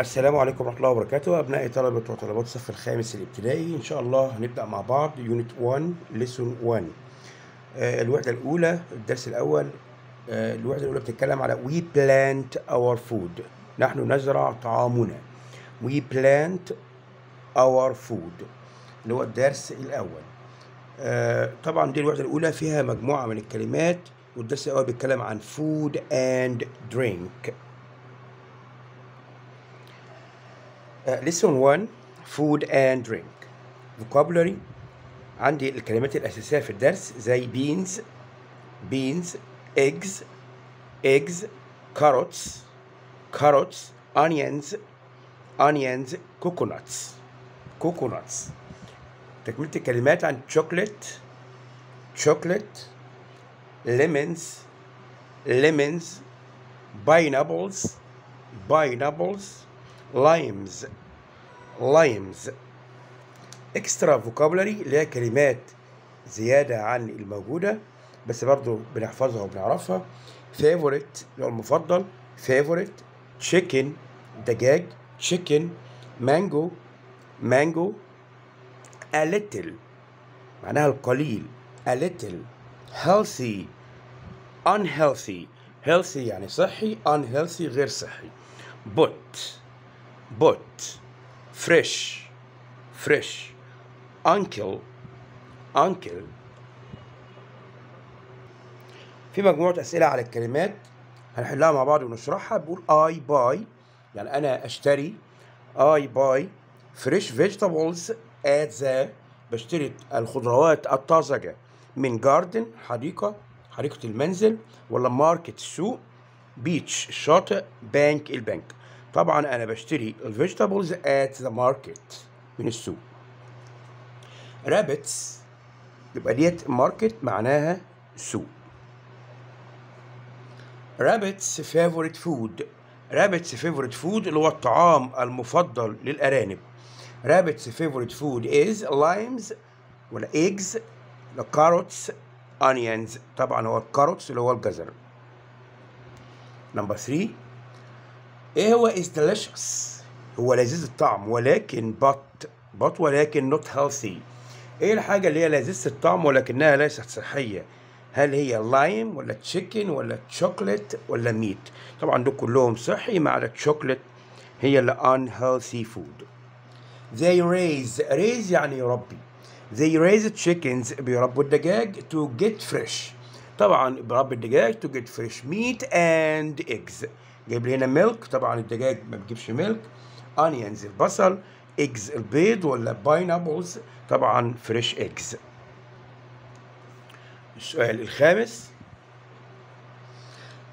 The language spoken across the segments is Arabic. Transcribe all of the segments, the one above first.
السلام عليكم ورحمة الله وبركاته. أبنائي طلبة وطلبات الصف الخامس الابتدائي إن شاء الله هنبدأ مع بعض. يونت 1 ليسون 1 آه، الوحدة الأولى الدرس الأول آه، الوحدة الأولى بتتكلم على we plant our food. نحن نزرع طعامنا. We plant our food. اللي هو الدرس الأول. آه، طبعا دي الوحدة الأولى فيها مجموعة من الكلمات والدرس الأول بيتكلم عن food and drink. Uh, lesson 1 food and drink vocabulary عندي الكلمات الأساسية في الدرس زي beans beans eggs eggs carrots carrots onions onions coconuts coconuts تكملة الكلمات عن chocolate chocolate lemons lemons pineapples pineapples limes limes extra vocabulary اللي هي كلمات زيادة عن الموجودة بس برضو بنحفظها وبنعرفها favorite اللي هو المفضل favorite chicken دجاج chicken mango mango a little معناها القليل a little healthy unhealthy healthy يعني صحي unhealthy غير صحي but but fresh fresh uncle uncle في مجموعة أسئلة على الكلمات هنحلها مع بعض ونشرحها. بقول I buy يعني أنا أشتري. I buy fresh vegetables at the بشتري الخضروات الطازجة من garden حديقة حديقة المنزل ولا market السوق beach الشاطئ بانك البنك. طبعا أنا بشتري ال vegetables at the market من السوق. رابتس يبقى ديت market معناها سوق. Rabbits' favorite food rabbits' favorite food اللي هو الطعام المفضل للأرانب. Rabbits' favorite food is limes ولا eggs carrots onions طبعا هو ال carrots اللي هو الجزر. number 3 إيه هو is delicious? هو لذيذ الطعم ولكن but but ولكن not healthy. إيه الحاجة اللي هي لذيذة الطعم ولكنها ليست صحية؟ هل هي lime ولا chicken ولا تشوكلت ولا meat طبعا دول كلهم صحي ما عدا هي اللي unhealthy food. They raise raise يعني يربي they raise chickens بيربوا الدجاج to get fresh. طبعا بربي الدجاج to get fresh meat and eggs. جايب لي هنا milk طبعا الدجاج ما بيجيبش milk. onions البصل eggs البيض ولا pineapples طبعا fresh eggs السؤال الخامس.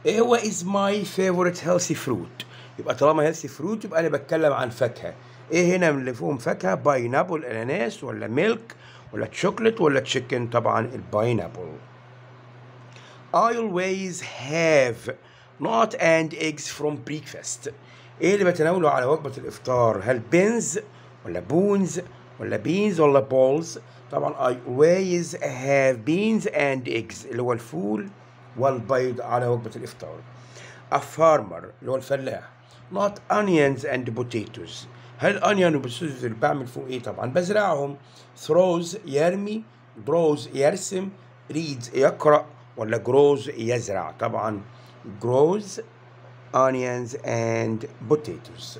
إيه هو is my favorite healthy fruit يبقى طالما healthy fruit يبقى أنا بتكلم عن فاكهة. إيه هنا اللي فيهم فاكهة؟ pineapple أناناس ولا milk ولا تشوكلت ولا chicken طبعا ال pineapple I always have نقط and eggs for breakfast إيه اللي بتناوله على وجبة الإفطار؟ هل beans ولا bones ولا beans ولا bowls؟ طبعا I always have beans and eggs اللي هو الفول والبيض على وجبة الإفطار. A farmer اللي هو الفلاح. نقط onions and potatoes. هل onion و potatoes اللي بعمل فيهم إيه؟ طبعا بزرعهم. Throws يرمي draws يرسم reads يقرأ ولا grows يزرع؟ طبعا grows onions and potatoes.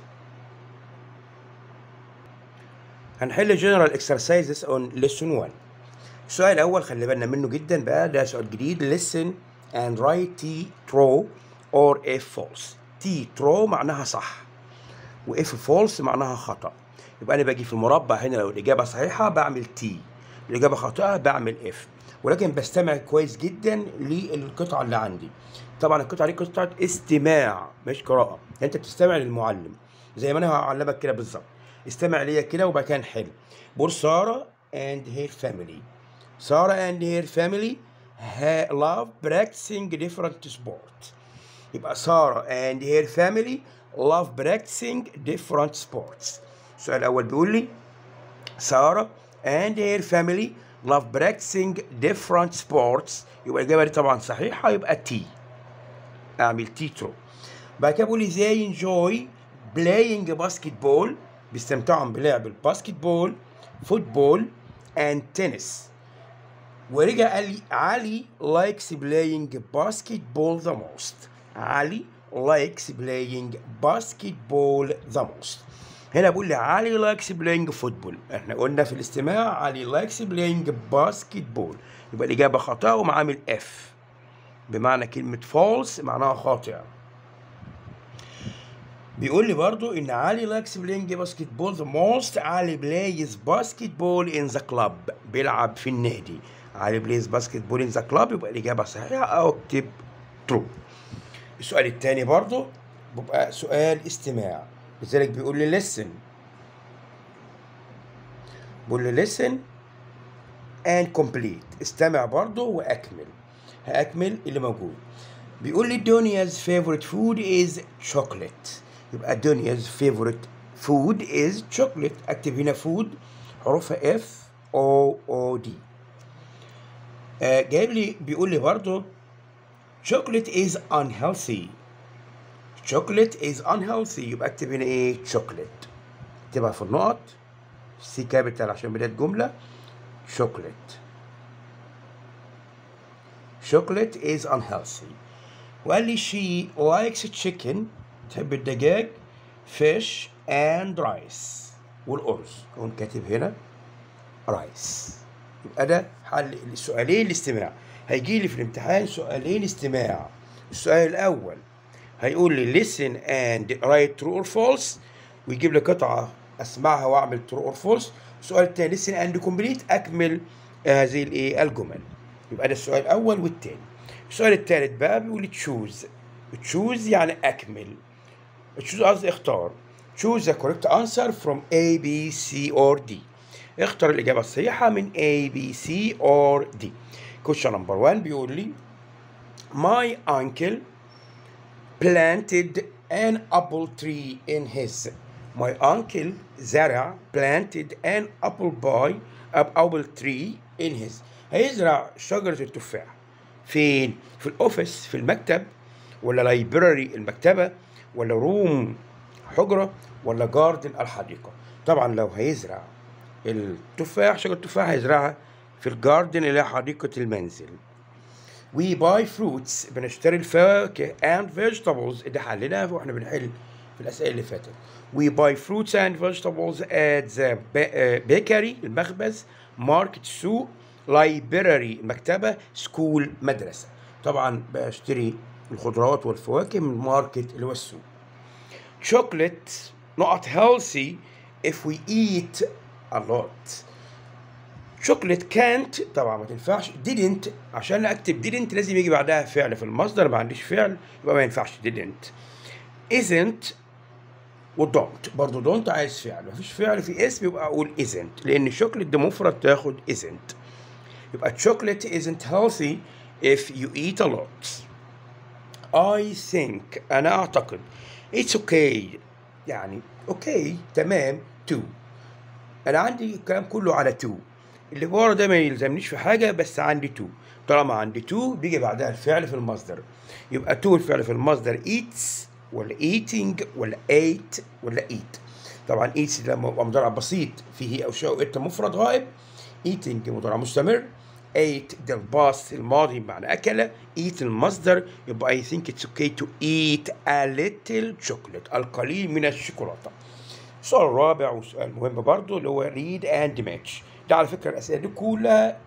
هنحل general exercises on lesson 1 السؤال الأول خلي بالنا منه جدا بقى ده سؤال جديد listen and write T true or if false. T true معناها صح و if false معناها خطأ. يبقى أنا باجي في المربع هنا لو الإجابة صحيحة بعمل T الإجابة خاطئة بعمل if ولكن بستمع كويس جدا للقطعة اللي عندي. طبعا القطعة دي قطعة استماع مش قراءة. أنت بتستمع للمعلم زي ما أنا هعلمك كده بالظبط. استمع ليا كده كده نحل. بقول سارة and her family. سارة and her family ha- love practicing different sports. يبقى سارة and her family love practicing different sports. السؤال الأول بيقول لي سارة and her family love practicing different sports يبقى الإجابة دي طبعا صحيحة يبقى تي أعمل تي ترو بعد كده بقول لي they enjoy playing basketball بيستمتعوا بلعب الباسكتبول فوتبول and tennis ورجع قال لي علي likes playing basketball the most علي likes playing basketball the most هنا بقول لي علي likes playing football. إحنا قلنا في الاستماع علي likes playing basketball. يبقى الإجابة خطأ وأعمل F. بمعنى كلمة false معناها خاطئ بيقول لي برضو إن علي likes playing basketball the most علي plays basketball in the club بيلعب في النادي. علي plays basketball in the club يبقى الإجابة صحيحة أو اكتب true السؤال الثاني برضو. بيبقى سؤال استماع. لذلك بيقول لي listen بيقول لي listen and complete استمع برضو واكمل هاكمل اللي موجود بيقول لي دنيا's favorite food is chocolate يبقى دنيا's favorite food is chocolate اكتب هنا food حروفها F O O D آه جايب لي بيقول لي برضو chocolate is unhealthy chocolate is unhealthy. يبقى اكتب هنا إيه؟ chocolate. اكتبها في النقط. C capital عشان بداية جملة. chocolate. Chocolate is unhealthy. وقال لي she likes chicken. تحب الدجاج fish and rice. والأرز. أقوم كاتب هنا rice يبقى ده حل السؤالين الاستماع هيجي لي في الامتحان سؤالين استماع السؤال الأول. هيقول لي listen and write true or false. ويجيب لي قطعة أسمعها وأعمل true or false. السؤال الثاني listen and complete. أكمل هذه الإيه الجمل. يبقى ده السؤال الأول والثاني السؤال الثالث بقى بيقول choose تشوز يعني أكمل. تشوز قصدي اختار. Choose the correct answer from A B C or D. اختر الإجابة الصحيحة من A B C or D. Question number one بيقول لي My uncle planted an apple tree in his. My uncle زرع planted an apple boy apple tree in his. هيزرع شجرة التفاح. فين؟ في الأوفيس في المكتب ولا لايبراري المكتبة ولا روم حجرة ولا جاردن الحديقة. طبعا لو هيزرع التفاح شجرة التفاح هيزرعها في الجاردن اللي هي حديقة المنزل. We buy fruits بنشتري الفواكه and vegetables. ده حلنا وإحنا بنحل في الأسئلة اللي فاتت. We buy fruits and vegetables at the bakery المخبز market سوق library المكتبة school مدرسة. طبعا بشتري الخضروات والفواكه من ماركت اللي هو السوق. Chocolate not healthy if we eat a lot. Chocolate can't طبعا ما تنفعش didn't عشان أكتب didn't لازم يجي بعدها فعل في المصدر ما عنديش فعل يبقى ما ينفعش didn't. isn't و don't برضه don't عايز فعل مفيش فعل في اسم يبقى أقول isn't لأن chocolate ده مفرد تاخد isn't. يبقى chocolate isn't healthy if you eat a lot. I think أنا أعتقد. It's okay. يعني okay تمام to أنا عندي الكلام كله على to اللي ورا ده ما يلزمنيش في حاجة بس عندي to طالما عندي to بيجي بعدها الفعل في المصدر. يبقى to الفعل في المصدر eats ولا eating ولا ate ولا eat. طبعا لما يبقى مضارع بسيط. فيه أو شيء إت مفرد غائب. eating مضارع مستمر. ate ده الباص الماضي بمعنى أكل eat المصدر. يبقى I think it's okay to eat a little chocolate. القليل من الشوكولاتة. السؤال الرابع وسؤال مهم برضو اللي هو read and match. ده على فكرة الأسئلة دي كلها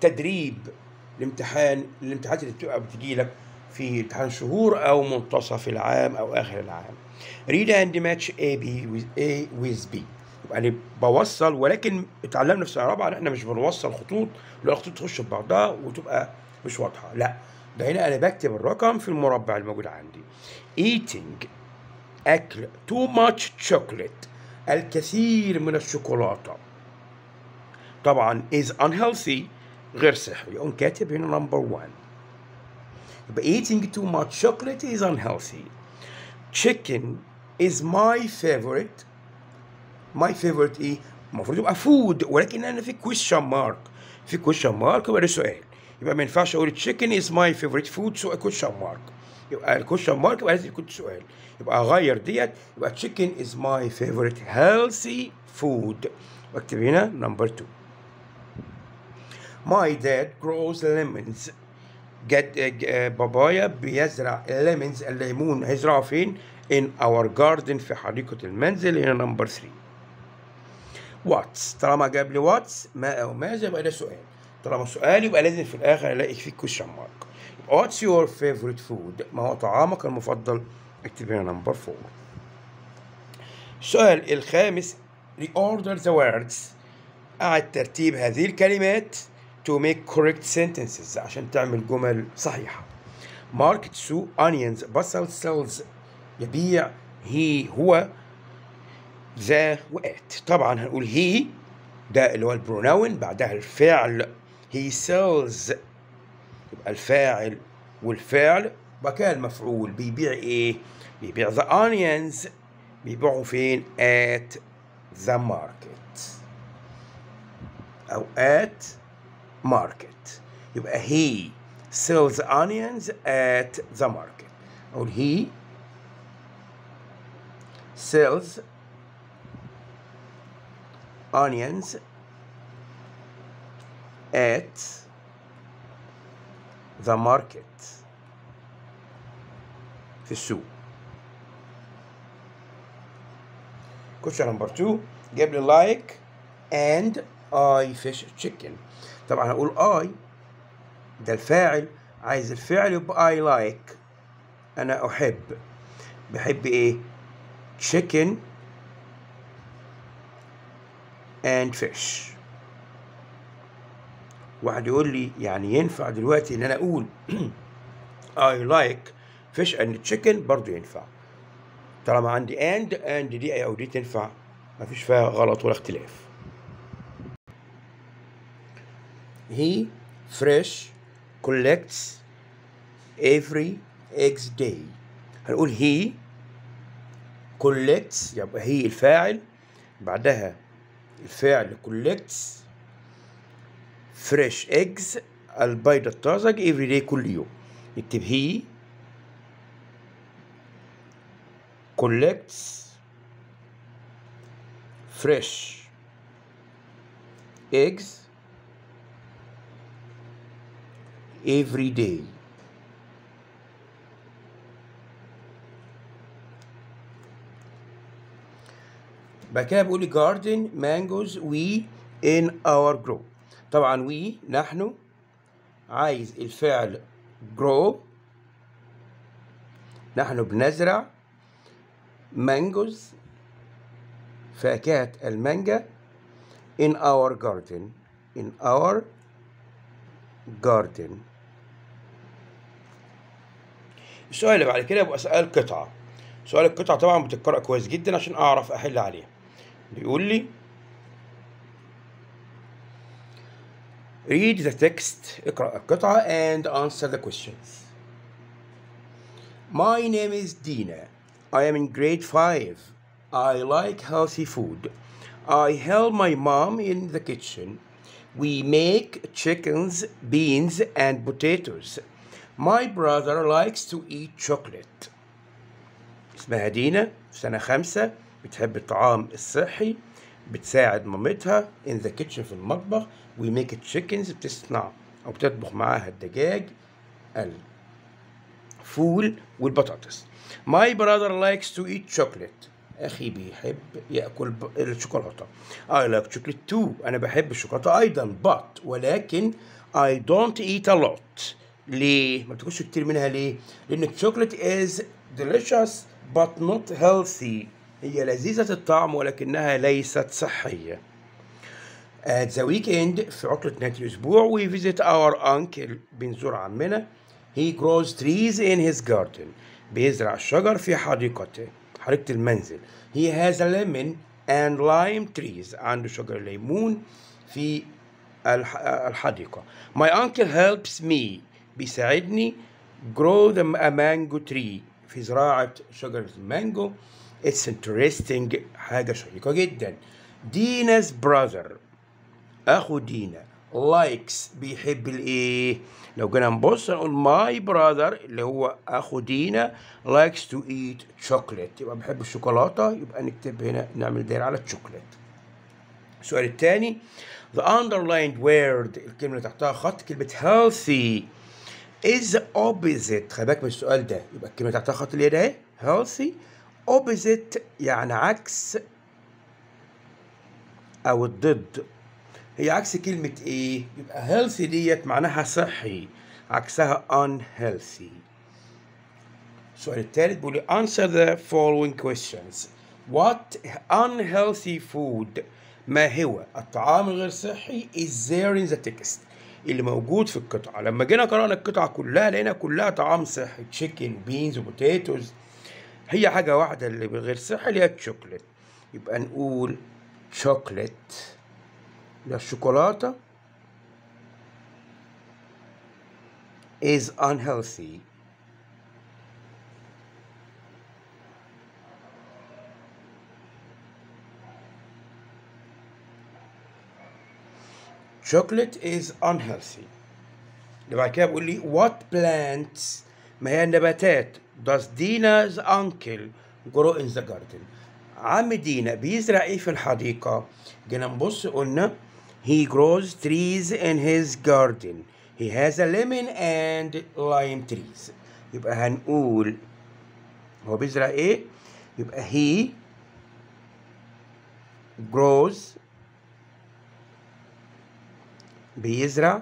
تدريب الامتحان الامتحانات اللي بتبقى بتجي لك في امتحان شهور أو منتصف العام أو آخر العام. and match A B with A with B. يعني بوصل ولكن اتعلمنا في سنة رابعة إن إحنا مش بنوصل خطوط ولا الخطوط تخش في بعضها وتبقى مش واضحة. لا ده هنا أنا بكتب الرقم في المربع الموجود عندي. eating اكل too much chocolate. الكثير من الشوكولاتة. طبعا is unhealthy غير صحي. يقوم كاتب هنا نمبر 1 يبقى eating too much chocolate is unhealthy. Chicken is my favorite. my favorite إيه؟ المفروض يبقى food ولكن أنا في question mark في question mark يبقى ده سؤال. يبقى ما ينفعش أقول chicken is my favorite food so question mark يبقى ال question mark يبقى لازم يكون سؤال. يبقى اغير ديت. يبقى chicken is my favorite. Healthy food. واكتب هنا number 2 My dad grows lemons. dad بابايا بيزرع lemons الليمون هيزرعه فين؟ in our garden في حديقة المنزل هنا number 3 what's طالما جاب لي what's ما أو ماذا يبقى ده سؤال. طالما سؤال يبقى لازم في الآخر ألاقي فيه question mark what's your favorite food ما هو طعامك المفضل؟ اكتب هنا number 4 السؤال الخامس reorder the words. أعد ترتيب هذه الكلمات. To make correct sentences عشان تعمل جمل صحيحة. Market سوق onions. بصل sells يبيع. He هو. the what. طبعا هنقول he ده اللي هو ال pronoun. بعدها الفعل. He sells. يبقى الفاعل والفعل. كده المفعول بيبيع إيه؟ بيبيع the onions. بيبيعوا فين؟ at the market. أو at market يبقى he sells onions at the market أقول he sells onions at the market في السوق question number two جاب لي like and I fish chicken. طبعا هقول I ده الفاعل. عايز الفعل يبقى I like. أنا أحب. بحب إيه؟ chicken and fish. واحد يقول لي يعني ينفع دلوقتي إن أنا أقول I like fish and chicken برضو ينفع. طالما عندي and and دي أو دي تنفع. مفيش فيها غلط ولا اختلاف. He fresh collects every eggs day هنقول he collects يبقى هي الفاعل بعدها الفعل collects fresh eggs البيضة الطازج every day كل يوم نكتب he collects fresh eggs every day بعد كده بيقول لي garden mangoes we in our grow طبعا we نحن عايز الفعل grow نحن بنزرع مانجوز فاكهة المانجا in our garden in our garden السؤال اللي بعد كده يبقى سؤال قطعة سؤال القطعة طبعا بتتقرأ كويس جدا عشان أعرف أحل عليها بيقول لي read the text اقرأ القطعة and answer the questions My name is Dina. I am in grade 5. I like healthy food. I help my mom in the kitchen. We make chickens, beans, and potatoes. My brother likes to eat chocolate. اسمها دينا سنة خمسة. بتحب الطعام الصحي بتساعد مامتها in the kitchen في المطبخ. We make chickens بتصنع أو بتطبخ معاها الدجاج الفول والبطاطس. My brother likes to eat chocolate. أخي بيحب يأكل الشوكولاتة. I like chocolate too. أنا بحب الشوكولاتة أيضا but ولكن I don't eat a lot. ليه؟ ما بتاكلش كتير منها ليه؟ لأن الشوكولات is delicious but not healthy. هي لذيذة الطعم ولكنها ليست صحية. At the weekend في عطلة نهاية الأسبوع we visit our uncle. بنزور عمنا. He grows trees in his garden. بيزرع الشجر في حديقته. حديقة المنزل. He has a lemon and lime trees. عنده شجر ليمون في الح- الحديقة. My uncle helps me. بيساعدني grow the mango tree. في زراعة شجرة المانجو it's interesting. حاجة شيقة جدا. دينا's brother. أخو دينا. Likes. بيحب الإيه؟ لو جينا نبص نقول my brother اللي هو أخو دينا likes to eat chocolate. يبقى بيحب الشوكولاتة. يبقى نكتب هنا نعمل دايرة على الشوكولات السؤال الثاني. The underlined word الكلمة اللي تحتها خط كلمة healthy. Is opposite. خلي بالك من السؤال ده. يبقى الكلمة تحتها خط ده؟ اهي healthy. Opposite يعني عكس أو الضد هي عكس كلمة إيه؟ يبقى healthy ديت معناها صحي عكسها unhealthy. السؤال الثالث بيقول answer the following questions. What unhealthy food ما هو الطعام الغير صحي is there in the text اللي موجود في القطعة. لما جينا قرأنا القطعة كلها لقينا كلها طعام صحي chicken beans و potatoes هي حاجة واحدة اللي غير صحي اللي هي الشوكليت يبقى نقول شوكليت ده الشوكولاتة is unhealthy. chocolate is unhealthy اللي بعد كده بيقول لي what plants ما هي النباتات does Dina's uncle grow in the garden عم دينا بيزرع ايه في الحديقة جينا نبص قلنا he grows trees in his garden he has a lemon and lime trees يبقى هنقول هو بيزرع ايه يبقى he grows بيزرع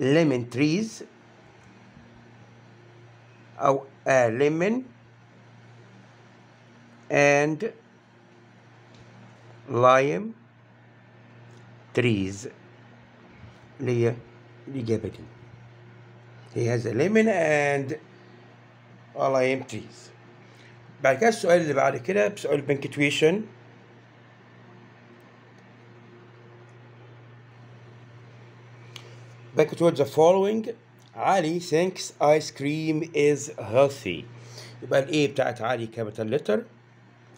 lemon trees أو a lemon and lime trees اللي هي الإجابة دي he has a lemon and a lime trees بعد كده السؤال اللي بعد كده بسؤال punctuation back to the following. علي thinks ice cream is healthy. يبقى الايه بتاعت علي capital letter.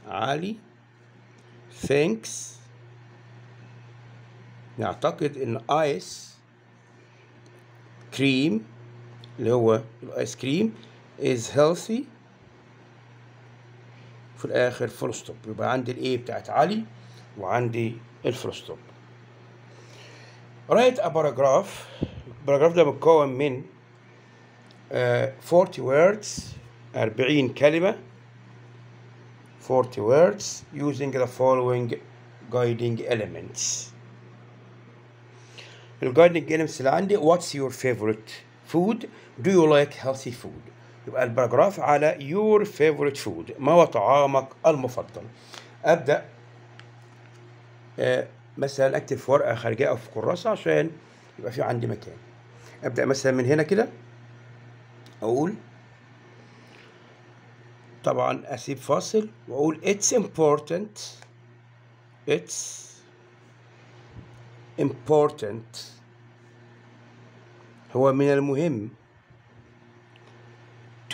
علي thinks نعتقد إن ice cream اللي هو الايس كريم is healthy. في الآخر full stop يبقى عندي الايه بتاعت علي وعندي ال full stop write a paragraph الباراجراف ده متكون من آه، 40 words 40 كلمة 40 words using the following guiding elements الجايدنج elements اللي عندي what's your favorite food do you like healthy food يبقى الباراجراف على your favorite food ما هو طعامك المفضل ابدا آه، مثلا أكتب في ورقة خارجية أو في كراسة عشان يبقى في عندي مكان. أبدأ مثلا من هنا كده. أقول طبعا أسيب فاصل وأقول it's important. It's important. هو من المهم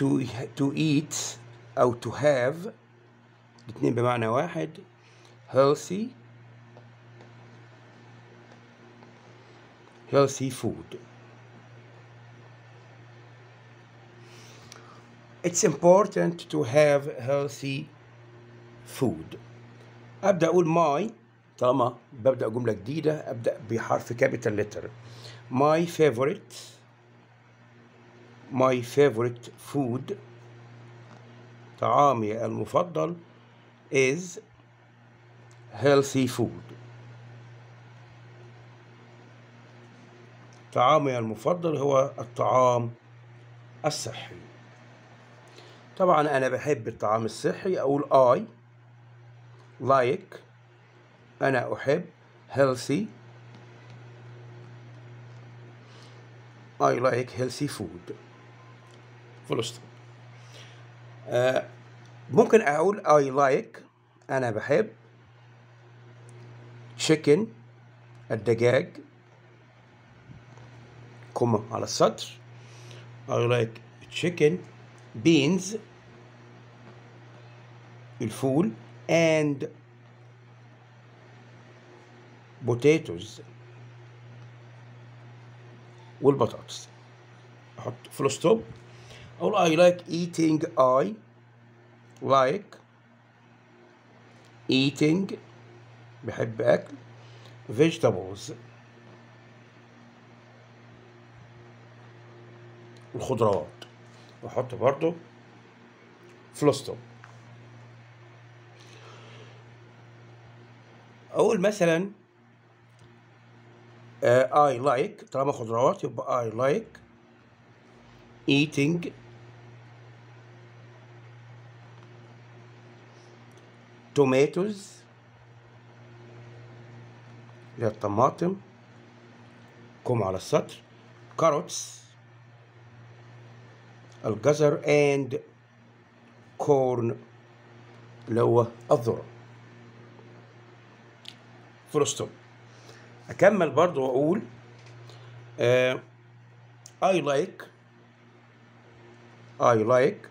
to to eat أو to have. الاثنين بمعنى واحد. Healthy healthy food It's important to have healthy food. أبدأ أقول my طالما ببدأ جملة جديدة أبدأ بحرف capital letter. My favorite my favorite food طعامي المفضل is healthy food. طعامي المفضل هو الطعام الصحي. طبعا أنا بحب الطعام الصحي أقول I like أنا أحب healthy I like healthy food. ستوب آه ممكن أقول I like أنا بحب chicken الدجاج. comma على السطر I like chicken beans الفول and potatoes والبطاطس أحط full stop أقول I like eating I like eating بحب اكل vegetables. الخضروات. واحط برضو full stop أقول مثلا uh, I like طالما خضروات يبقى I like eating tomatoes اللي هي الطماطم comma على السطر carrots الجزر and corn اللي هو الذرة. stop أكمل برضو وأقول uh, I like I like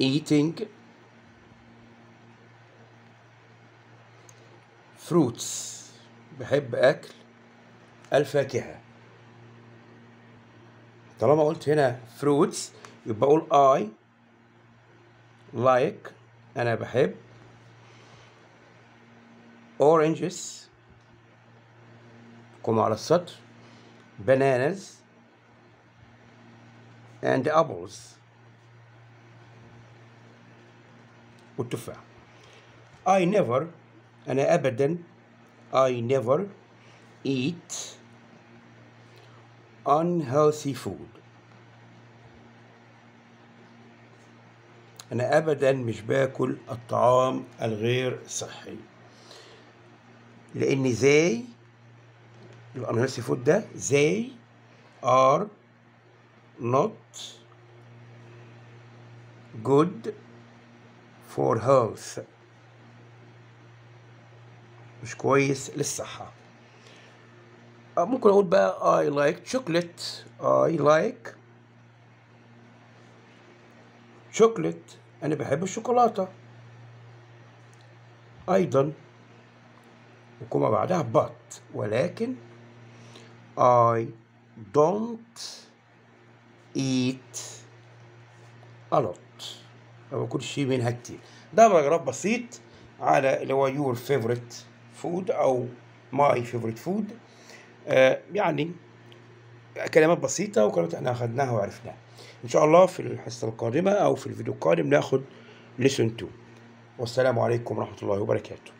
eating fruits. بحب أكل الفاكهة. طالما قلت هنا fruits يبقى أقول I like أنا بحب. Oranges كما على السطر. Bananas and apples. والتفاح. I never أنا أبدا I never eat unhealthy food. أنا أبدا مش باكل الطعام الغير صحي. لأن they ال unhealthy food ده they are not good for health مش كويس للصحة. ممكن أقول بقى I like chocolate. I like chocolate. أنا بحب الشوكولاتة. أيضا. وكما بعدها but. ولكن I don't eat a lot. ما شيء منها كتير. ده باراجراف بسيط على اللي هو your favorite food أو my favorite food. آه يعني كلمات بسيطة وكلمات إحنا أخدناها وعرفناها. إن شاء الله في الحصة القادمة أو في الفيديو القادم ناخد lesson 2 والسلام عليكم ورحمة الله وبركاته.